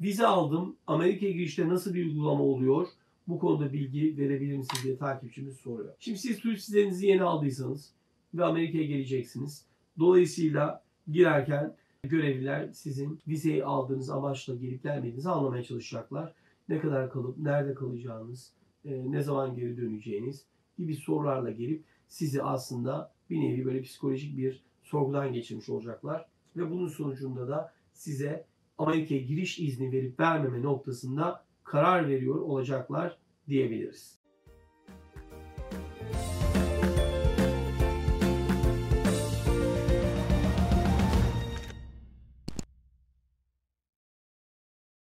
Vize aldım. Amerika'ya girişte nasıl bir uygulama oluyor? Bu konuda bilgi verebilir misiniz diye takipçimiz soruyor. Şimdi siz turist vizenizi yeni aldıysanız ve Amerika'ya geleceksiniz. Dolayısıyla girerken görevliler sizin vizeyi aldığınız amaçla gelip gelmediğinizi anlamaya çalışacaklar. Ne kadar kalıp, nerede kalacağınız, e, ne zaman geri döneceğiniz gibi sorularla gelip sizi aslında bir nevi böyle psikolojik bir sorgudan geçirmiş olacaklar. Ve bunun sonucunda da size Amerika'ya giriş izni verip vermeme noktasında karar veriyor olacaklar diyebiliriz.